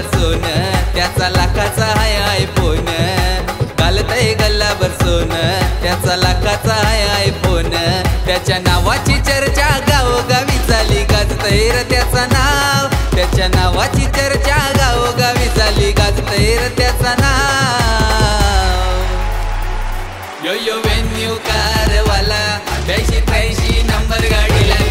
गल्लाभर सोन त्याचा लाखाचा हाय आयफोन घालतय गल्लावर सोन त्याचा लाखाचा हाय आयफोन त्याच्या नावाची चर्चा गावोगावी झाली गाजतय र त्याचा नाव. त्याच्या नावाची चर्चा गावोगावी झाली गाजतय र त्याचा नाव. यो यो वेन्यू कारवाला ब्याऐंशी त्र्याऐंशी नंबर गाडीला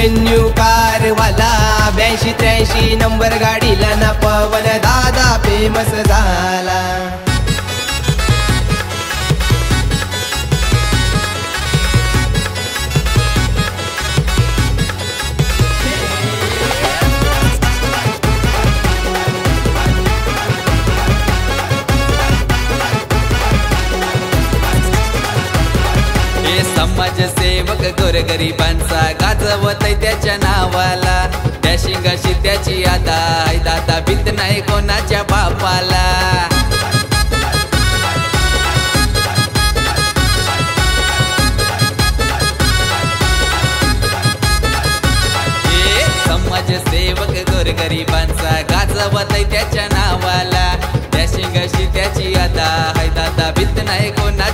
झाला यो वेन्यू कारवाला ब्याऐंशी त्र्याऐंशी नंबर गाडीला ना पवन दादा फेमस झाला समाजसेवक गोरगरिबांचा गाजवत त्याच्या नावाला. त्या शिंगाशी त्याची आता दाता भीत नाही कोणाच्या बापाला. हे समाजसेवक गोरगरिबांचा गाजवत त्याच्या नावाला. त्या शिंगाशी त्याची आता दाता दादा भीत नाही कोणा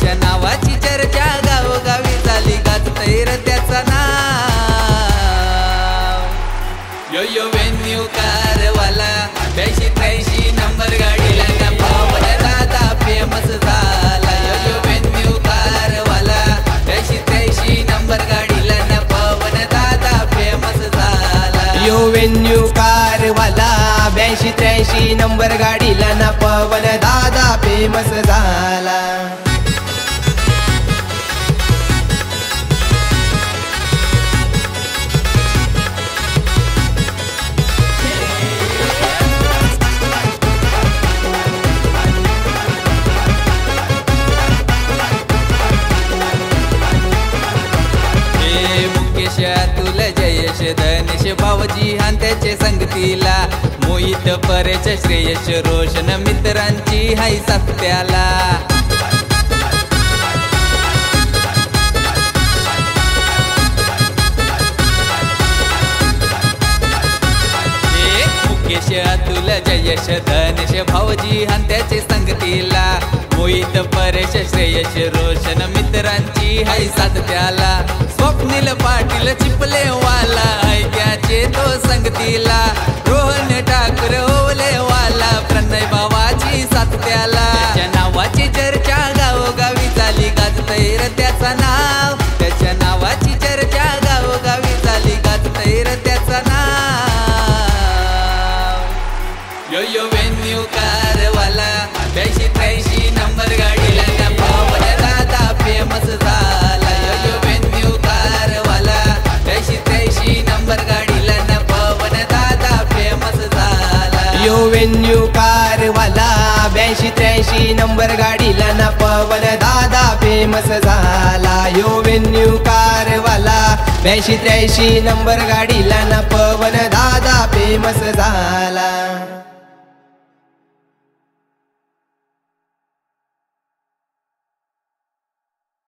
त्याच्या नावाची चर्चा गावोगावी झाली. गाजतैर त्याचा नाव. यो यो वेन्यू कारवाला. ब्याऐंशी त्र्याऐंशी नंबर गाडीला त्या पावन दादा फेमस झाला. यो यो वेन्यू कारवाला. ब्याऐंशी त्र्याऐंशी नंबर गाडीला ना पवन दादा फेमस झाला. यो वेन्यू कारवाला. ब्याऐंशी त्र्याऐंशी नंबर गाडीला ना पवन दादा फेमस झाला. धनेश भावजी आणि त्याचे संगतीला. मोहित परेश श्रेयश रोशन मित्रांची हाय सत्याला. मुकेश अतुल जयश धनेश भावजी आणि त्याचे संगतीला. मोहित परेश श्रेयश रोशन मित्रांची हाय साथ त्याला सुनील पाटील चिपले वाला ऐक्याचे तो संगतीला. रोहन ठाकूर ओवले वाला नंबर गाडीला ना पवन दादा फेमस झाला. यो वेन्यू कारवाला. ब्याऐंशी त्र्याऐंशी नंबर गाडीला ना पवन दादा फेमस झाला.